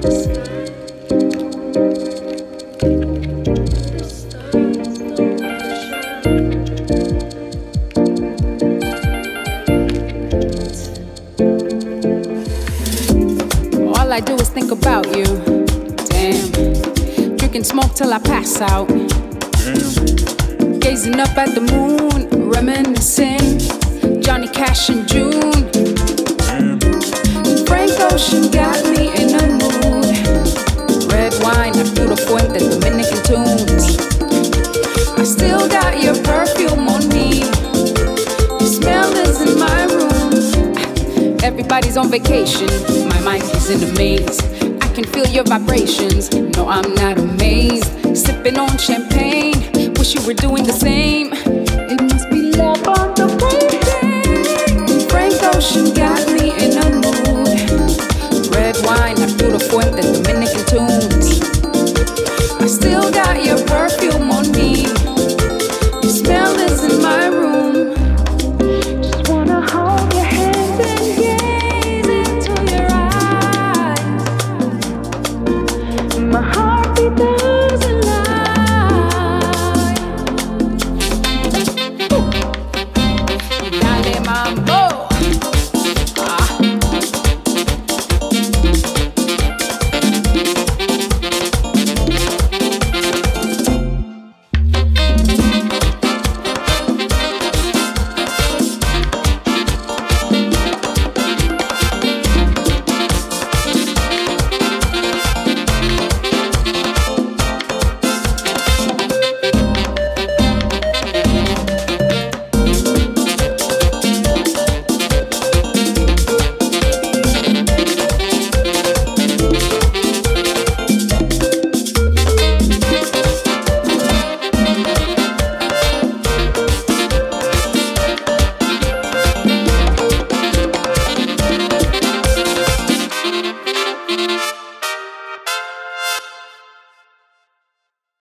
All I do is think about you. Damn. Drinking smoke till I pass out. Gazing up at the moon, reminiscing. Johnny Cash and June. Damn. Frank Ocean got Everybody's on vacation. My mind is in a maze. I can feel your vibrations. No, I'm not amazed. Sipping on champagne. Wish you were doing the same.